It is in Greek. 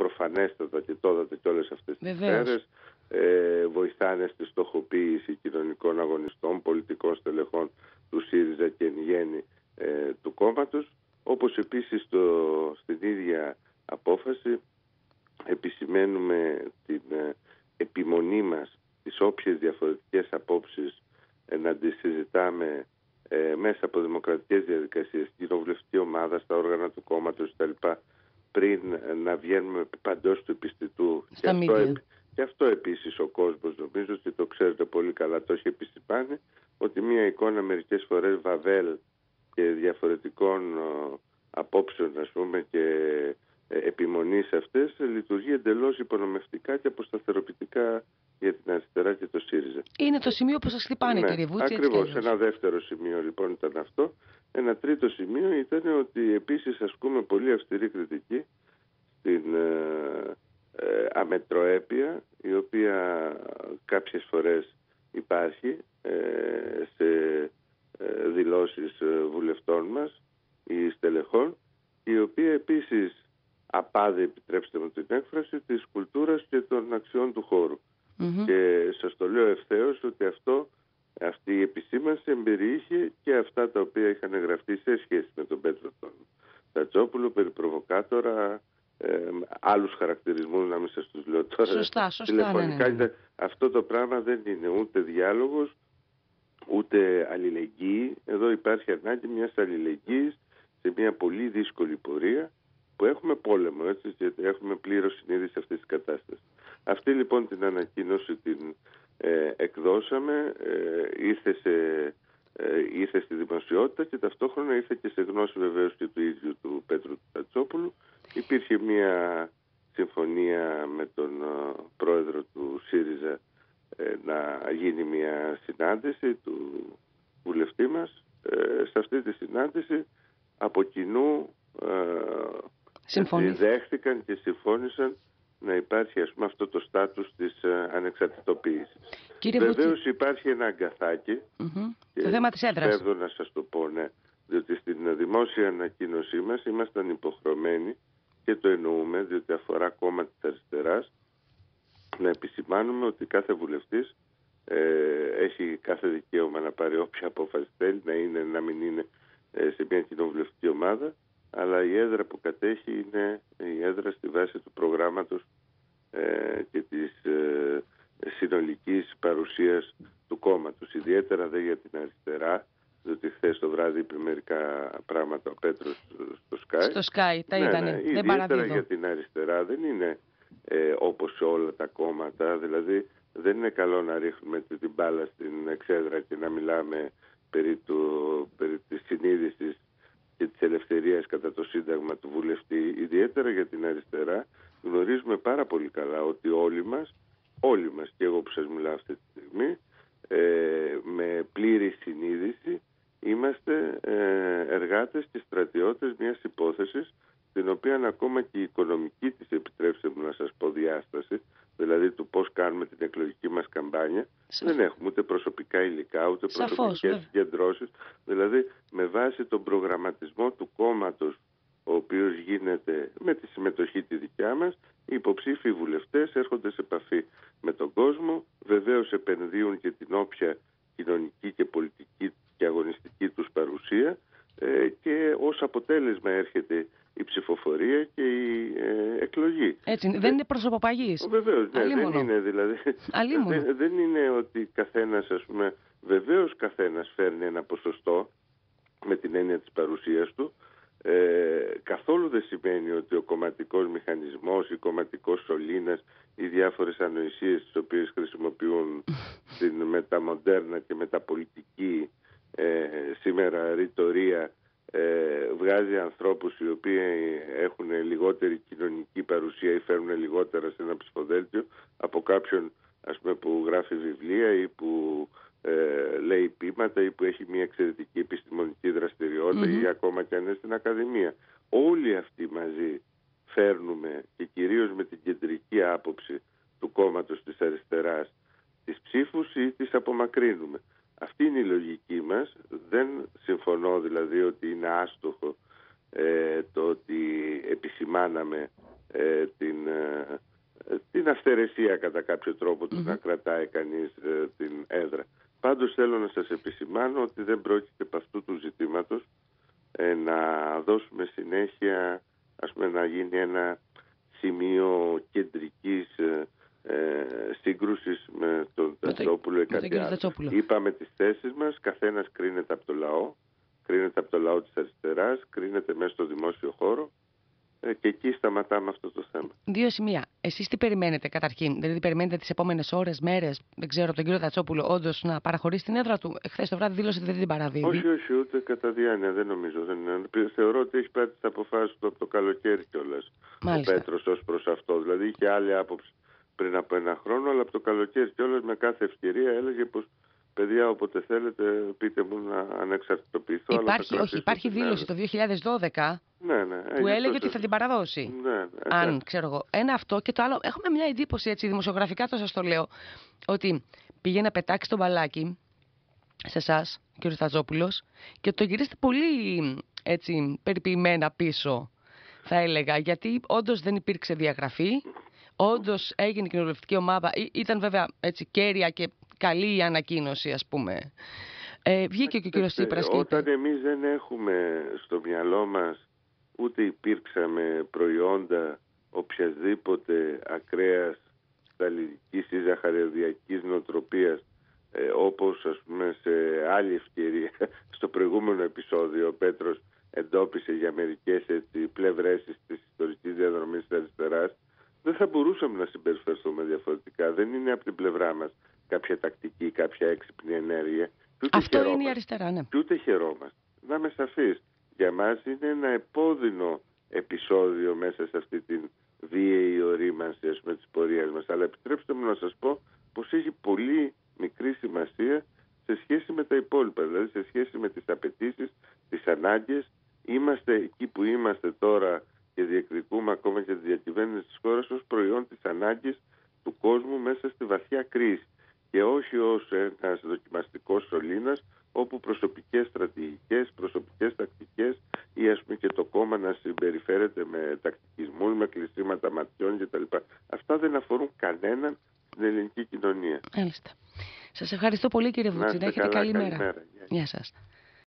προφανέστατα και τόδατε και όλες αυτές τις μέρες ε, βοηθάνε στη στοχοποίηση κοινωνικών αγωνιστών, πολιτικών στελεχών του ΣΥΡΙΖΑ και εν γέννη ε, του κόμματος όπως επίσης το, στην ίδια απόφαση επισημαίνουμε την ε, επιμονή μας τις όποιες διαφορετικές απόψεις ε, να τις συζητάμε ε, μέσα από δημοκρατικές διαδικασίες, κοινοβουλευτική ομάδα, στα όργανα του κόμματος κτλ. Πριν να βγαίνουμε παντός του επιστητού. και αυτό, και αυτό επίσης ο κόσμος νομίζω ότι το ξέρετε πολύ καλά, το έχει επισημάνει, ότι μια εικόνα μερικές φορές βαβέλ και διαφορετικών απόψεων ας πούμε και ε, επιμονής αυτές λειτουργεί εντελώς υπονομευτικά και αποσταθεροποιητικά για την αριστερά και το ΣΥΡΙΖΑ. Είναι το σημείο που σας χτυπάνε ναι, κύριε Βούτση. Ακριβώς. Ένα δεύτερο σημείο λοιπόν ήταν αυτό. Ένα τρίτο σημείο ήταν ότι επίσης ασκούμε πολύ αυστηρή κριτική στην ε, ε, αμετροέπεια η οποία κάποιες φορές υπάρχει ε, σε ε, δηλώσεις ε, βουλευτών μας ή στελεχών η οποία επίσης απάδει, επιτρέψτε μου την έκφραση, της κουλτούρας και των αξιών του χώρου. Και σας το λέω ευθέως ότι αυτό, αυτή η επισήμανση εμπεριείχε και αυτά τα οποία είχαν γραφτεί σε σχέση με τον Πέτρο τον Τατσόπουλο περί προβοκάτορα, ε, άλλους χαρακτηρισμούς να μην σας τους λέω τώρα σωστά, σωστά, τηλεφωνικά. Ναι, ναι. Αυτό το πράγμα δεν είναι ούτε διάλογος, ούτε αλληλεγγύη. Εδώ υπάρχει ανάγκη μιας αλληλεγγύης σε μια πολύ δύσκολη πορεία που έχουμε πόλεμο, έτσι, γιατί έχουμε πλήρως συνείδηση αυτής της κατάστασης. Αυτή λοιπόν την ανακοίνωση την ε, εκδώσαμε, ε, ήρθε, σε, ε, ήρθε στη δημοσιότητα και ταυτόχρονα ήρθε και σε γνώση βεβαίως και του ίδιου του Πέτρου του Τατσόπουλου. Υπήρχε μια συμφωνία με τον ε, πρόεδρο του ΣΥΡΙΖΑ ε, να γίνει μια συνάντηση του βουλευτή μας. σε αυτή τη συνάντηση από κοινού δέχτηκαν και συμφώνησαν να υπάρχει ας πούμε αυτό το στάτους της ε, ανεξαρτητοποίησης. Κύριε Βεβαίως υπάρχει ένα αγκαθάκι. Το θέμα της έδρας. να σας το πω, ναι. Διότι στην δημόσια ανακοίνωσή μας ήμασταν υποχρεωμένοι και το εννοούμε, διότι αφορά κόμμα της αριστεράς, να επισημάνουμε ότι κάθε βουλευτής ε, έχει κάθε δικαίωμα να πάρει όποια απόφαση θέλει, να είναι, να μην είναι ε, σε μια κοινοβουλευτική ομάδα αλλά η έδρα που κατέχει είναι η έδρα στη βάση του προγράμματος ε, και της ε, συνολικής παρουσίας του κόμματος. Ιδιαίτερα δε για την αριστερά, διότι χθες το βράδυ είπε μερικά πράγματα ο Πέτρος στο Sky. Στο Sky, τα ναι, Ναι, ιδιαίτερα για την αριστερά δεν είναι ε, όπως σε όλα τα κόμματα, δηλαδή δεν είναι καλό να ρίχνουμε την μπάλα στην εξέδρα και να μιλάμε περί, του, περί της συνείδησης και της ελευθερίας κατά το Σύνταγμα του βουλευτή, ιδιαίτερα για την αριστερά, γνωρίζουμε πάρα πολύ καλά ότι όλοι μας, όλοι μας και εγώ που σας μιλάω αυτή τη στιγμή, ε, με πλήρη συνείδηση είμαστε ε, εργάτες και στρατιώτες μιας υπόθεσης την οποία ακόμα και η οικονομική της επιτρέψτε μου να σας πω διάσταση δηλαδή του πώς κάνουμε την εκλογική μας καμπάνια, δεν έχουμε ούτε προσωπικά υλικά, ούτε Σαφώς, προσωπικές συγκεντρώσεις. Δηλαδή, με βάση τον προγραμματισμό του κόμματος, ο οποίος γίνεται με τη συμμετοχή τη δικιά μας, οι υποψήφοι βουλευτές έρχονται σε επαφή με τον κόσμο, βεβαίως επενδύουν και την όποια κοινωνική και πολιτική και αγωνιστική τους παρουσία ε, και ως αποτέλεσμα έρχεται η ψηφοφορία και η ε, εκλογή. Έτσι, δεν είναι προσωποπαγής. Βεβαίως, ναι, δεν είναι δηλαδή. Δεν, δεν, είναι ότι καθένας, ας πούμε, βεβαίως καθένας φέρνει ένα ποσοστό με την έννοια της παρουσίας του. Ε, καθόλου δεν σημαίνει ότι ο κομματικός μηχανισμός, η κομματικός σωλήνας, οι διάφορες ανοησίες τις οποίες χρησιμοποιούν την μεταμοντέρνα και μεταπολιτική ε, σήμερα ρητορία ε, βγάζει ανθρώπους οι οποίοι έχουν λιγότερη κοινωνική παρουσία ή φέρνουν λιγότερα σε ένα ψηφοδέλτιο από κάποιον ας πούμε, που γράφει βιβλία ή που ε, λέει ποίηματα ή που έχει μια εξαιρετική επιστημονική ή ακόμα και αν είναι στην Ακαδημία. Όλοι αυτοί μαζί φέρνουμε και κυρίως με την κεντρική άποψη του κόμματος της αριστεράς τις ψήφους ή τις απομακρύνουμε. Αυτή είναι η λογική μας. Δεν συμφωνώ δηλαδή ότι είναι άστοχο ε, το ότι επισημάναμε ε, την την αυθαιρεσία κατά κάποιο τρόπο του να κρατάει κανείς ε, την έδρα. Πάντως θέλω να σας επισημάνω ότι δεν πρόκειται από αυτού του ζητήματος ε, να δώσουμε συνέχεια, ας πούμε να γίνει ένα σημείο κεντρικής ε, ε σύγκρουσης με τον Τατσόπουλο ή κάτι άλλο. Είπαμε τις θέσεις μας, καθένας κρίνεται από το λαό, κρίνεται από το λαό της αριστεράς, κρίνεται μέσα στο δημόσιο χώρο ε, και εκεί σταματάμε αυτό το θέμα. Δύο σημεία. Εσείς τι περιμένετε καταρχήν, δηλαδή περιμένετε τις επόμενες ώρες, μέρες, δεν ξέρω, από τον κύριο Τατσόπουλο, όντως να παραχωρήσει την έδρα του. Χθε το βράδυ δήλωσε ότι δεν την παραδίδει. Όχι, όχι, ούτε κατά διάνοια, δεν νομίζω. Δεν, θεωρώ ότι έχει πάρει τις αποφάσεις του από το καλοκαίρι κιόλας. Ο Πέτρος ως προς αυτό. Δηλαδή είχε άλλη άποψη πριν από ένα χρόνο, αλλά από το καλοκαίρι κιόλας με κάθε ευκαιρία έλεγε πως παιδιά όποτε θέλετε πείτε μου να ανεξαρτητοποιηθώ. Υπάρχει, όχι, υπάρχει δήλωση το 2012 ναι, ναι, που έλεγε ότι θα την παραδώσει. Ναι, ναι, αν ξέρω εγώ. Ένα αυτό και το άλλο. Έχουμε μια εντύπωση έτσι δημοσιογραφικά το σας το λέω ότι πήγε να πετάξει το μπαλάκι σε εσάς, κύριο Στατζόπουλος, και το γυρίσετε πολύ έτσι περιποιημένα πίσω θα έλεγα γιατί όντως δεν υπήρξε διαγραφή Όντως έγινε κοινοβουλευτική ομάδα. Ήταν βέβαια έτσι κέρια και καλή η ανακοίνωση, ας πούμε. Ε, βγήκε και ο κύριος Τσίπρας και Όταν εμείς δεν έχουμε στο μυαλό μας ούτε υπήρξαμε προϊόντα οποιασδήποτε ακραίας σταλιδικής ή ζαχαριοδιακής νοοτροπίας ε, όπως ας πούμε σε άλλη ευκαιρία στο προηγούμενο επεισόδιο ο Πέτρος εντόπισε για μερικές έτσι, πλευρές της ιστορικής διαδρομής της αριστεράς δεν θα μπορούσαμε να συμπεριφερθούμε διαφορετικά. Δεν είναι από την πλευρά μας κάποια τακτική, κάποια έξυπνη ενέργεια. Αυτό είναι η αριστερά, ναι. Και ούτε χαιρόμαστε. Να είμαι σαφής. Για μας είναι ένα επώδυνο επεισόδιο μέσα σε αυτή την βίαιη ορίμανση ας πούμε, της πορείας μας. Αλλά επιτρέψτε μου να σας πω πως έχει πολύ μικρή σημασία σε σχέση με τα υπόλοιπα. Δηλαδή σε σχέση με τις απαιτήσεις, τις ανάγκες. Είμαστε εκεί που είμαστε τώρα και διεκδικούμε ακόμα και τη διακυβέρνηση της χώρας ως προϊόν της ανάγκης του κόσμου μέσα στη βαθιά κρίση και όχι ως ένας δοκιμαστικός σωλήνας όπου προσωπικές στρατηγικές, προσωπικές τακτικές ή ας πούμε και το κόμμα να συμπεριφέρεται με τακτικισμούς, με κλεισίματα ματιών κτλ. Αυτά δεν αφορούν κανέναν στην ελληνική κοινωνία. Μάλιστα. Σας ευχαριστώ πολύ κύριε Βουτσίνα. Έχετε καλή μέρα. Γεια σας.